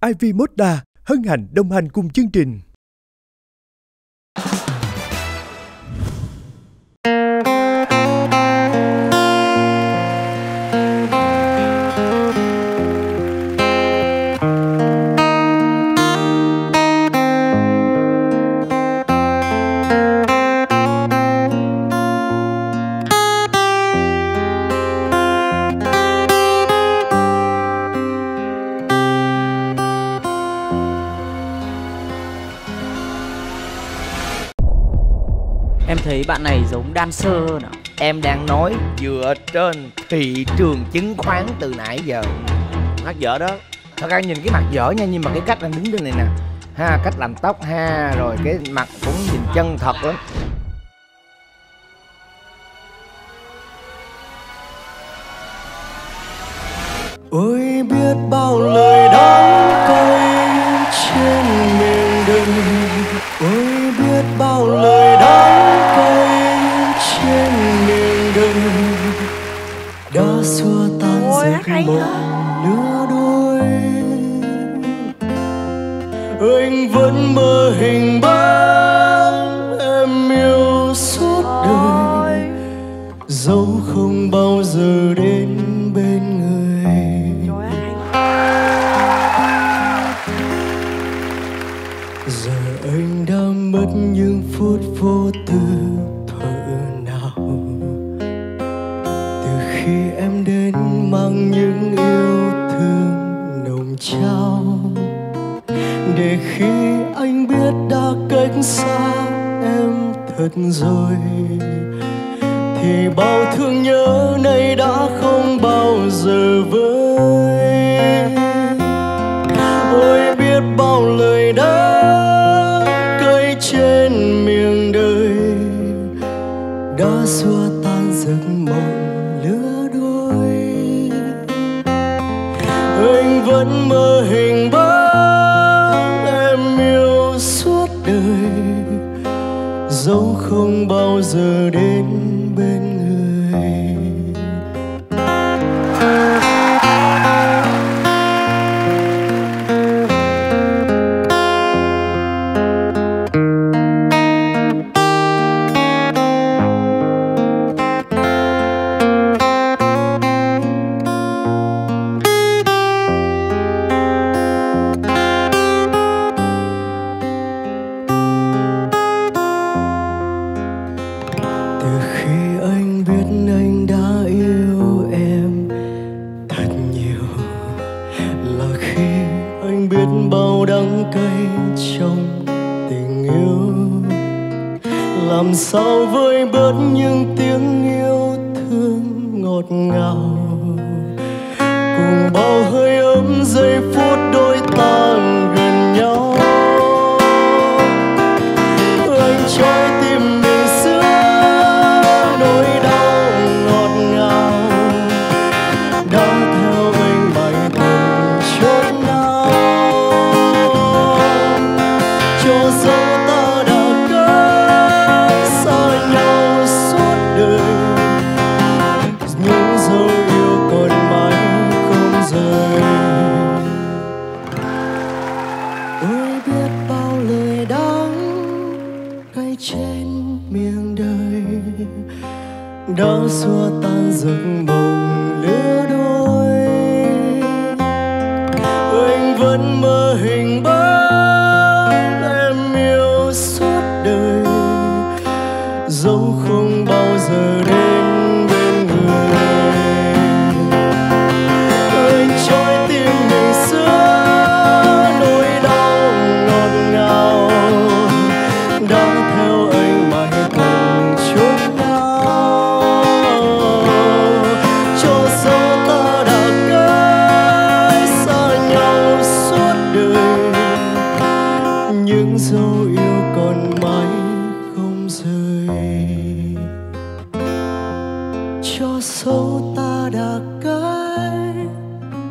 Ivy Moda hân hạnh đồng hành cùng chương trình. Em thấy bạn này giống dancer hơn ạ Em đang nói dựa trên thị trường chứng khoán từ nãy giờ. Hát dở đó. Thật ra nhìn cái mặt dở nha Nhưng mà cái cách anh đứng trên này nè. Ha Cách làm tóc ha Rồi cái mặt cũng nhìn chân thật lắm. Ôi mộng lứa đôi anh vẫn mơ hình bóng em yêu suốt đời. Dẫu không bao giờ đến bên người. Giờ anh đã mất những phút vô tư thuở nào. Từ khi em đến mang những yêu trao để khi anh biết đã cách xa em thật rồi, thì bao thương nhớ này đã không bao giờ vẫn mơ hình bóng ngọt ngào. Cùng bao hơi ấm giây phút đôi ta đã xua tan giấc mộng. Cho sâu ta đã cái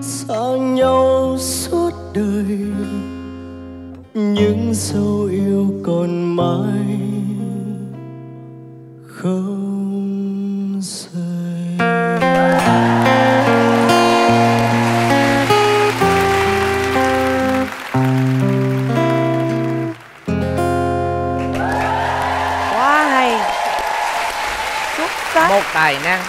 xa nhau suốt đời, những dấu yêu còn mãi không rời. Một tài năng.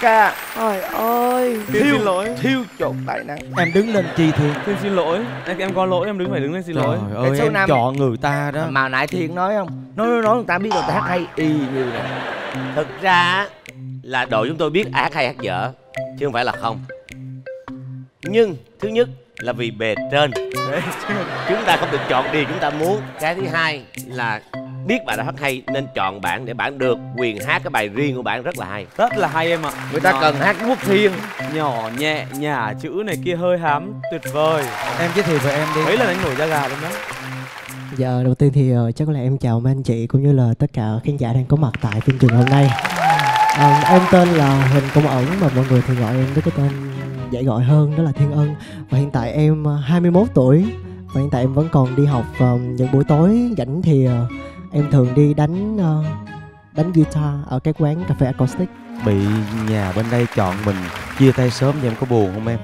Ca. Trời ơi. Thiên xin lỗi. thiếu chột tài năng. Em đứng lên chi thiên Thiên xin lỗi. Em, em có lỗi em đứng phải đứng lên xin lỗi. Trời ơi em năm. chọn người ta đó. Mà nãy thiên nói không? Nói nói, nói người ta biết người ta hát hay y như này thực ra á, là đội chúng tôi biết hát hay hát dở chứ không phải là không. Nhưng thứ nhất là vì bề trên. Chúng ta không được chọn điều chúng ta muốn. Cái thứ hai là biết bạn đã hát hay nên chọn bạn để bạn được quyền hát cái bài riêng của bạn rất là hay. Rất là hay em ạ. Người ta Nhỏ- cần hát quốc thiên Nhỏ nhẹ nhả chữ này kia hơi hám Tuyệt vời. Em giới thiệu về em đi. Mấy lần anh nổi da gà luôn đó. Dạ đầu tiên thì ờ, chắc là em chào mấy anh chị cũng như là tất cả khán giả đang có mặt tại phim trường hôm nay. Ờ, Em tên là Huỳnh Công Ẩn mà mọi người thường gọi em với cái tên dễ gọi hơn đó là Thiên Ân. Và hiện tại em ờ, 21 tuổi và hiện tại em vẫn còn đi học vào những buổi tối rảnh thì ờ, em thường đi đánh ờ, đánh guitar ở cái quán cà phê acoustic. Bị nhà bên đây chọn mình chia tay sớm thì em có buồn không em?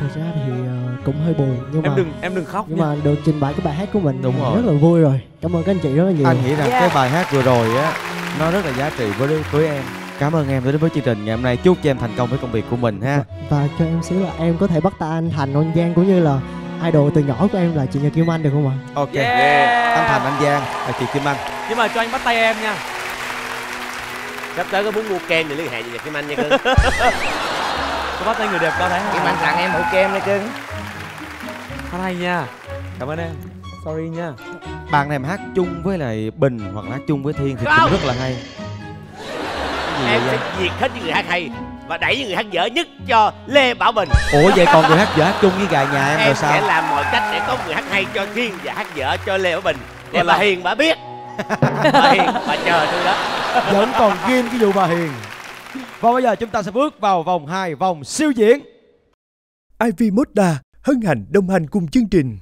Thật ra thì ờ, cũng hơi buồn nhưng mà Em đừng em đừng khóc nhưng nha. mà được trình bày cái bài hát của mình Đúng rồi. rất là vui rồi. Cảm ơn các anh chị rất là nhiều. Anh nghĩ rằng cái bài hát vừa rồi á nó rất là giá trị với với em. Cảm ơn em đã đến với chương trình ngày hôm nay. Chúc cho em thành công với công việc của mình ha. Và cho em xíu là em có thể bắt tay anh Thành Anh Giang cũng như là idol từ nhỏ của em là chị Nhật Kim Anh được không ạ? ok. Yeah. anh thành anh giang và chị kim anh. Nhưng mà cho anh bắt tay em nha. Sắp tới có muốn mua kem thì liên hệ với Nhật Kim Anh nha cưng Có bắt tay người đẹp cao thái Kim Anh tặng em hũ kem đi cưng Hát hay nha. Cảm ơn em. Sorry nha. Bạn này mà hát chung với lại bình hoặc là hát chung với thiên thì Không. cũng rất là hay gì em vậy? sẽ diệt hết những người hát hay và đẩy những người hát dở nhất cho Lê Bảo Bình. Ủa vậy còn người hát dở hát chung với gà nhà em, em rồi sẽ sao làm mọi cách để có người hát hay cho Thiên và hát dở cho Lê Bảo Bình. Còn bà Hiền bà biết. Bà Hiền bà chờ tôi đó. Vẫn còn ghim cái vụ bà hiền. Và bây giờ chúng ta sẽ bước vào vòng 2 vòng siêu diễn. Ivy Moda hân hạnh đồng hành cùng chương trình.